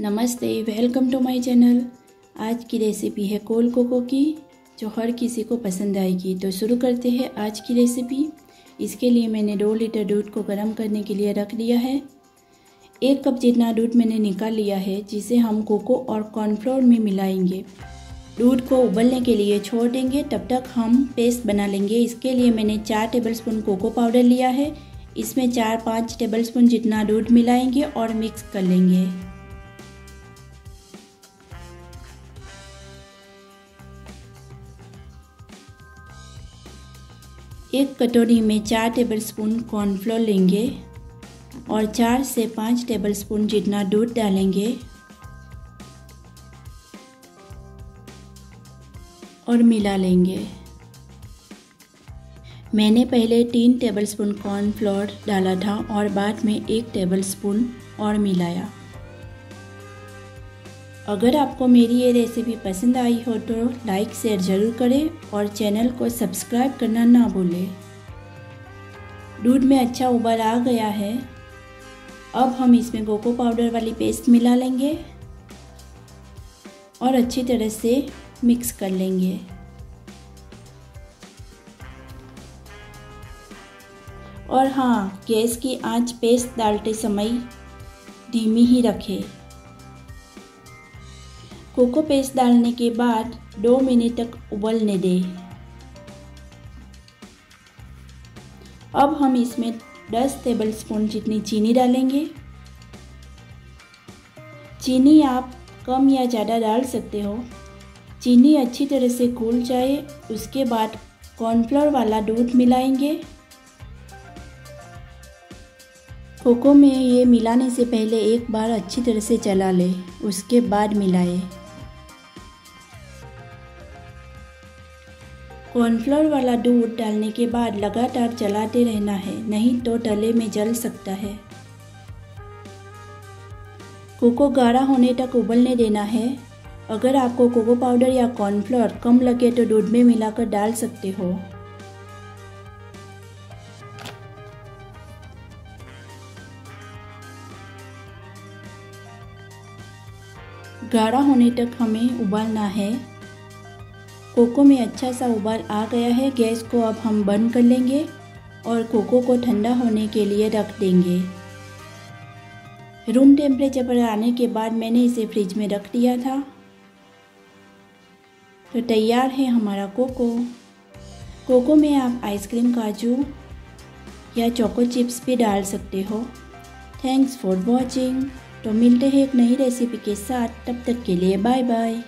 नमस्ते welcome to my channel आज की रेसिपी है कोल कोको की, जो हर किसी को पसंद आएगी। तो शुरू करते हैं आज की रेसिपी इसके लिए मैंने दो लीटर दूध को गर्म करने के लिए रख लिया है। एक कप जितना दूध मैंने निकाल लिया है, जिसे हम कोको और कॉर्नफ्लोर में मिलाएँगे। दूध को उबलने के लिए छोड़ देंगे, तब तक हम पेस्ट बना लेंगे। इसके लिए मैंने चार टेबलस्पून कोको पाउडर लिया है। इसमें चार पाँच टेबलस्पून जितना दूध मिलाएँगे और मिक्स कर लेंगे। एक कटोरी में चार टेबलस्पून कॉर्नफ्लोर लेंगे और चार से पाँच टेबलस्पून जितना दूध डालेंगे। और मिला लेंगे। मैंने पहले तीन टेबलस्पून कॉर्नफ्लोर डाला था और बाद में एक टेबलस्पून और मिलाया। अगर आपको मेरी ये रेसिपी पसंद आई हो तो लाइक शेयर ज़रूर करें और चैनल को सब्सक्राइब करना ना भूलें। दूध में अच्छा उबाल आ गया है। अब हम इसमें कोको पाउडर वाली पेस्ट मिला लेंगे और अच्छी तरह से मिक्स कर लेंगे। और हाँ गैस की आँच पेस्ट डालते समय धीमी ही रखें। कोको पेस्ट डालने के बाद दो मिनट तक उबलने दें। अब हम इसमें 10 टेबलस्पून जितनी चीनी डालेंगे। चीनी आप कम या ज़्यादा डाल सकते हो। चीनी अच्छी तरह से घुल जाए, उसके बाद कॉर्नफ्लोर वाला दूध मिलाएँगे। कोको में ये मिलाने से पहले एक बार अच्छी तरह से चला ले, उसके बाद मिलाए। कॉर्नफ्लोर वाला दूध डालने के बाद लगातार चलाते रहना है, नहीं तो तले में जल सकता है। कोको गाढ़ा होने तक उबलने देना है। अगर आपको कोको पाउडर या कॉर्नफ्लोर कम लगे तो दूध में मिलाकर डाल सकते हो। गाढ़ा होने तक हमें उबालना है। कोको में अच्छा सा उबाल आ गया है, गैस को अब हम बंद कर लेंगे और कोको को ठंडा होने के लिए रख देंगे। रूम टेम्परेचर पर आने के बाद मैंने इसे फ्रिज में रख दिया था। तो तैयार है हमारा कोको। कोको में आप आइसक्रीम, काजू या चोको चिप्स भी डाल सकते हो। Thanks for watching. तो मिलते हैं एक नई रेसिपी के साथ। तब तक के लिए बाय बाय